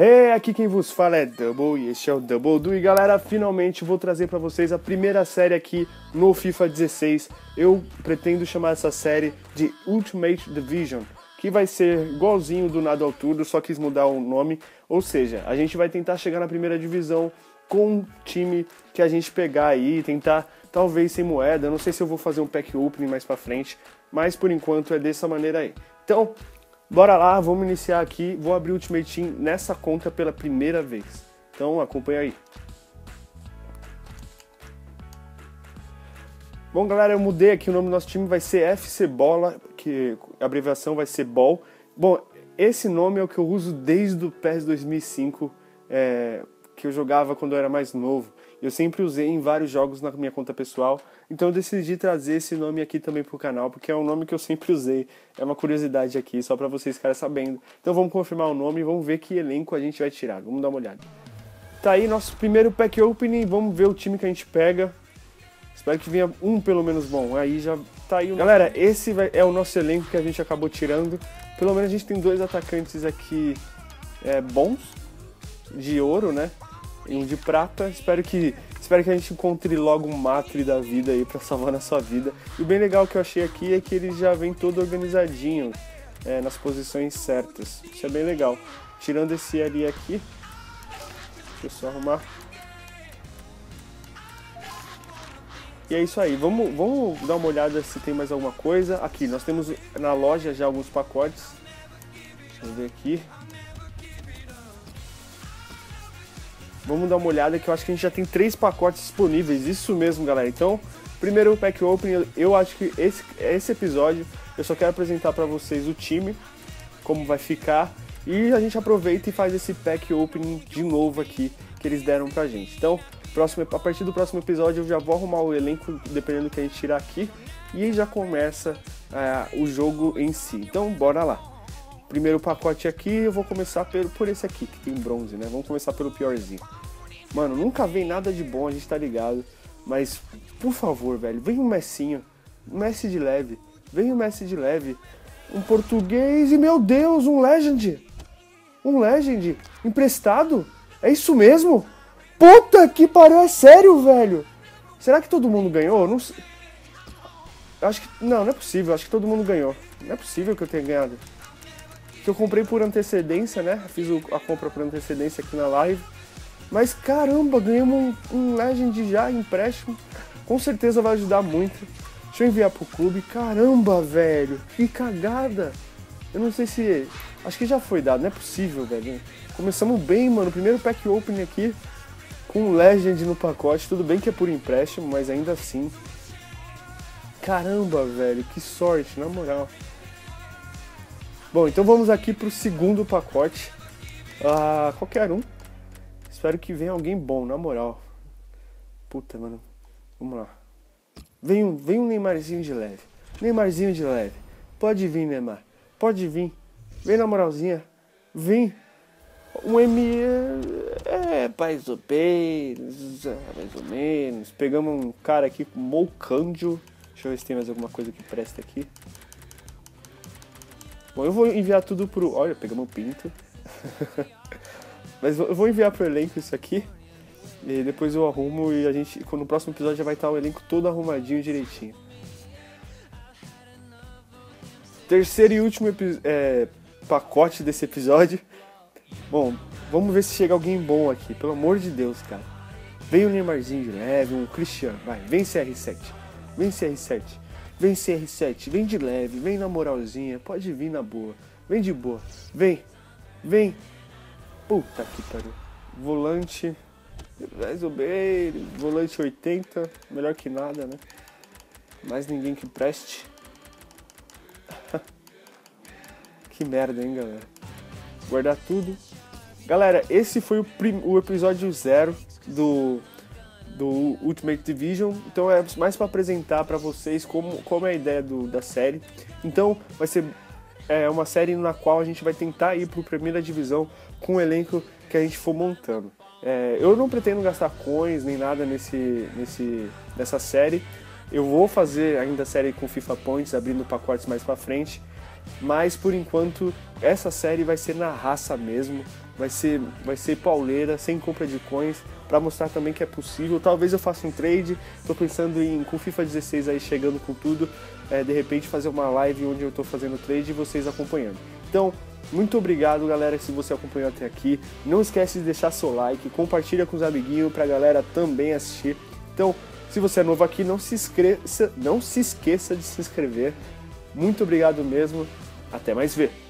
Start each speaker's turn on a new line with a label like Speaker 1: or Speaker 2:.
Speaker 1: Hey, aqui quem vos fala é Double e este é o Double Do. E galera, finalmente vou trazer para vocês a primeira série aqui no FIFA 16. Eu pretendo chamar essa série de Ultimate Division, que vai ser igualzinho do nada ao tudo, só quis mudar o nome. Ou seja, a gente vai tentar chegar na primeira divisão com um time que a gente pegar aí, tentar talvez sem moeda. Não sei se eu vou fazer um pack opening mais para frente, mas por enquanto é dessa maneira aí. Então, Bora lá, vamos iniciar aqui. Vou abrir o Ultimate Team nessa conta pela primeira vez. Então acompanha aí. Bom, galera, eu mudei aqui o nome do nosso time, vai ser FC Bola, que a abreviação vai ser Ball. Bom, esse nome é o que eu uso desde o PES 2005, é, que eu jogava quando eu era mais novo. Eu sempre usei em vários jogos na minha conta pessoal, então eu decidi trazer esse nome aqui também pro canal, porque é um nome que eu sempre usei. É uma curiosidade aqui, só para vocês ficarem sabendo. Então vamos confirmar o nome e vamos ver que elenco a gente vai tirar. Vamos dar uma olhada. Tá aí nosso primeiro pack opening, vamos ver o time que a gente pega. Espero que venha um pelo menos bom. Aí já tá aí o Galera, esse é o nosso elenco que a gente acabou tirando. Pelo menos a gente tem dois atacantes aqui é, bons, de ouro, né? Um de prata. Espero que, espero que a gente encontre logo um matre da vida aí para salvar na sua vida. E o bem legal que eu achei aqui é que ele já vem todo organizadinho é, nas posições certas. Isso é bem legal. Tirando esse ali aqui, deixa eu só arrumar. E é isso aí, vamos, vamos dar uma olhada se tem mais alguma coisa. Aqui, nós temos na loja já alguns pacotes. Deixa eu ver aqui. Vamos dar uma olhada que eu acho que a gente já tem três pacotes disponíveis. Isso mesmo, galera. Então, primeiro pack open, eu acho que esse, esse episódio eu só quero apresentar para vocês o time, como vai ficar. E a gente aproveita e faz esse pack opening de novo aqui que eles deram pra gente. Então, próximo, a partir do próximo episódio eu já vou arrumar o elenco, dependendo do que a gente tirar aqui. E já começa uh, o jogo em si. Então, bora lá. Primeiro pacote aqui, eu vou começar por, por esse aqui, que tem bronze, né? Vamos começar pelo piorzinho. Mano, nunca vem nada de bom, a gente tá ligado. Mas, por favor, velho, vem um Messinho. Messi de leve. Vem um Messi de leve. Um português e, meu Deus, um Legend. Um Legend. Emprestado? É isso mesmo? Puta que pariu, é sério, velho. Será que todo mundo ganhou? Não sei. Acho que. Não, não é possível. Acho que todo mundo ganhou. Não é possível que eu tenha ganhado. Que eu comprei por antecedência, né? Fiz a compra por antecedência aqui na live. Mas caramba, ganhamos um, um Legend já, empréstimo. Com certeza vai ajudar muito. Deixa eu enviar pro clube. Caramba, velho, que cagada. Eu não sei se. Acho que já foi dado, não é possível, velho. Começamos bem, mano. Primeiro pack open aqui com Legend no pacote. Tudo bem que é por empréstimo, mas ainda assim. Caramba, velho, que sorte, na moral. Bom, então vamos aqui pro segundo pacote. Ah, qualquer um. Espero que venha alguém bom, na moral. Puta, mano. Vamos lá. Vem um, vem um Neymarzinho de leve. Neymarzinho de leve. Pode vir, Neymar. Pode vir. Vem na moralzinha. Vem. Um M. É, mais ou menos. É, mais ou menos. Pegamos um cara aqui com Moucandio. Deixa eu ver se tem mais alguma coisa que presta aqui. Bom, eu vou enviar tudo pro. Olha, pegamos um pinto. Mas eu vou enviar pro elenco isso aqui. E depois eu arrumo e a gente. No próximo episódio já vai estar o elenco todo arrumadinho direitinho. Terceiro e último é, pacote desse episódio. Bom, vamos ver se chega alguém bom aqui. Pelo amor de Deus, cara. Vem o Neymarzinho de leve, um Cristiano. Vai, vem CR7. Vem CR7. Vem CR7. Vem de leve, vem na moralzinha. Pode vir na boa. Vem de boa. Vem. Vem. Puta que pariu. Volante. Mais ou menos. Volante 80. Melhor que nada, né? Mais ninguém que preste. que merda, hein, galera. Guardar tudo. Galera, esse foi o, o episódio zero do, do Ultimate Division. Então é mais para apresentar para vocês como, como é a ideia do, da série. Então vai ser é uma série na qual a gente vai tentar ir para a primeira divisão com o elenco que a gente for montando. É, eu não pretendo gastar coins nem nada nesse, nesse, nessa série. Eu vou fazer ainda a série com FIFA Points, abrindo pacotes mais para frente. Mas por enquanto essa série vai ser na raça mesmo. Vai ser, vai ser pauleira, sem compra de coins, para mostrar também que é possível. Talvez eu faça um trade, tô pensando em com FIFA 16 aí chegando com tudo, é, de repente fazer uma live onde eu tô fazendo trade e vocês acompanhando. Então, muito obrigado, galera, se você acompanhou até aqui. Não esquece de deixar seu like, compartilha com os amiguinhos pra galera também assistir. Então, se você é novo aqui, não se esqueça, não se esqueça de se inscrever. Muito obrigado mesmo. Até mais ver.